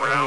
Round